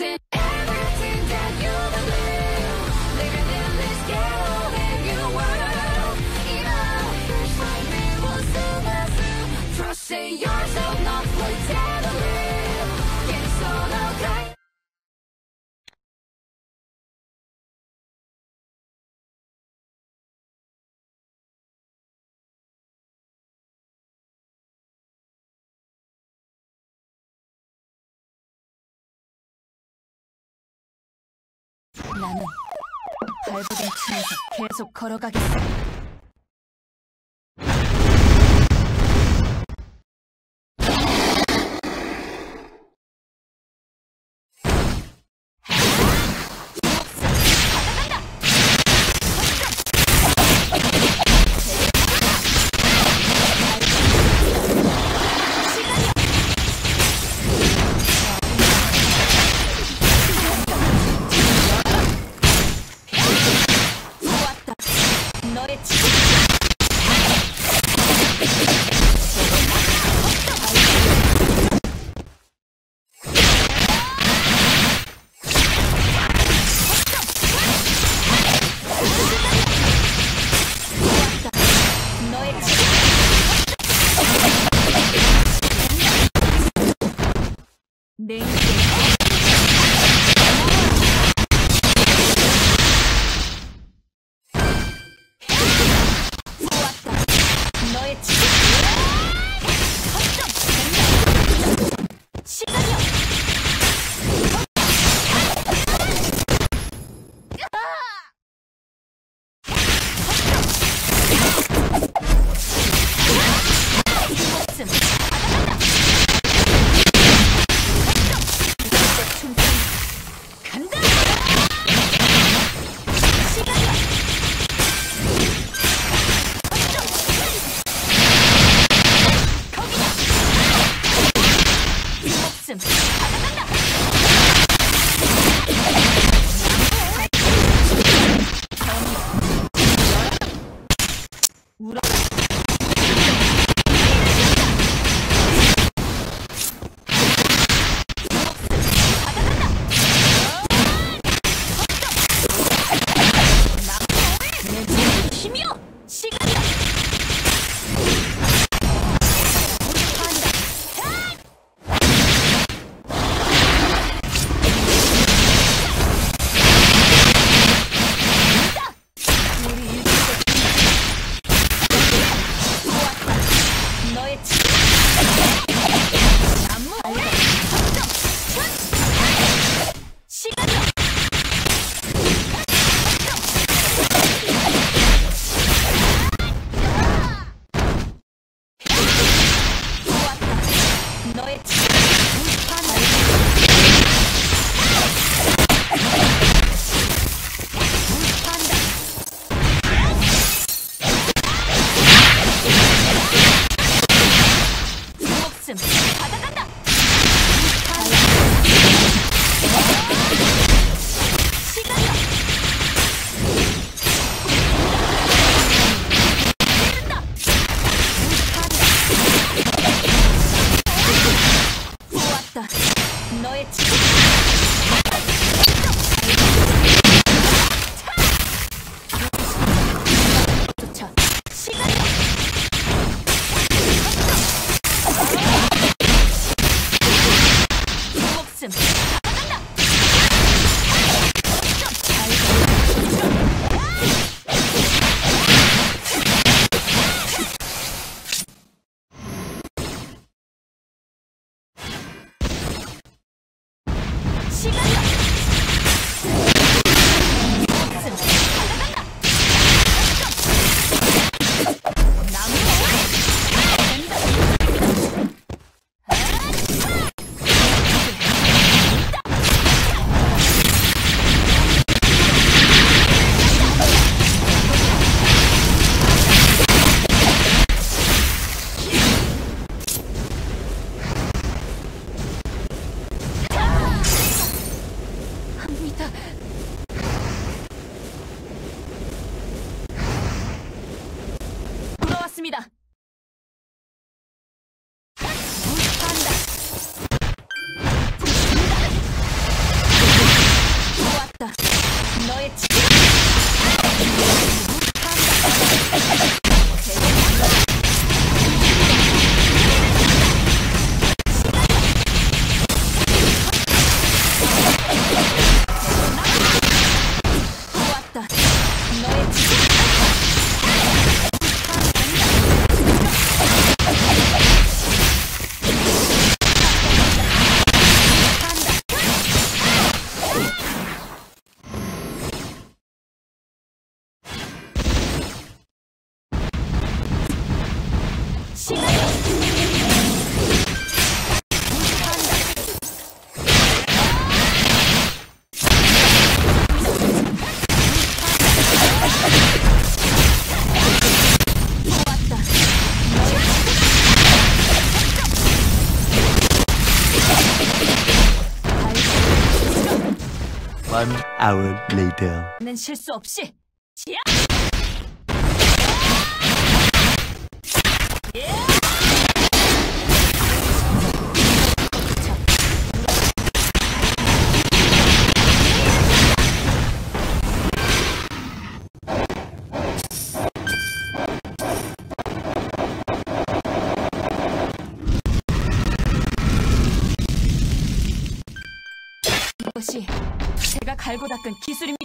dancing. 나는 발버둥 치면서 계속 걸어가겠어. It's. Simpson. のエチ 있습니다. One hour later. 는 실수 없이 지야! 갈고 닦은 기술입니다.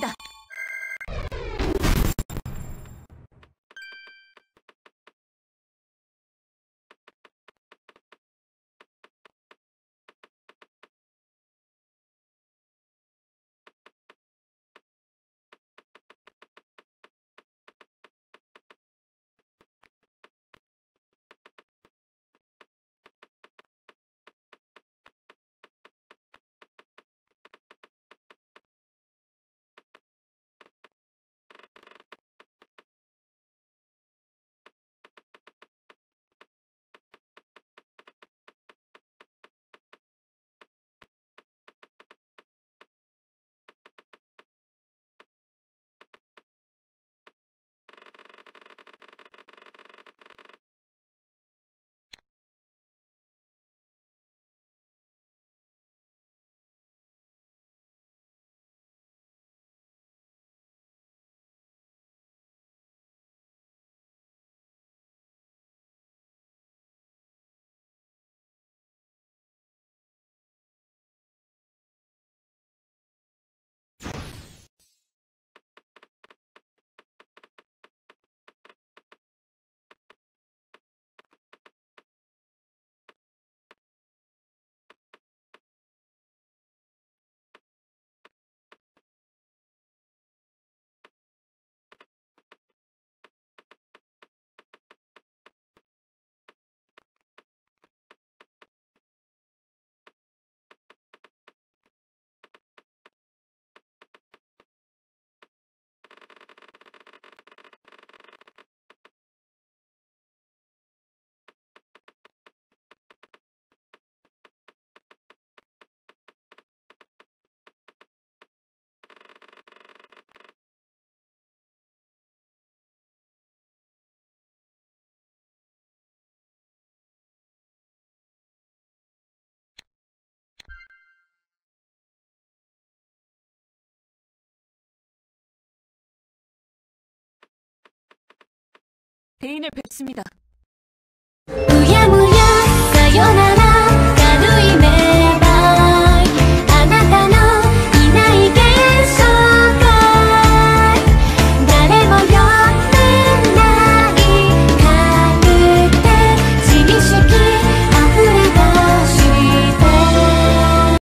대인을 뵙습니다. 사요나라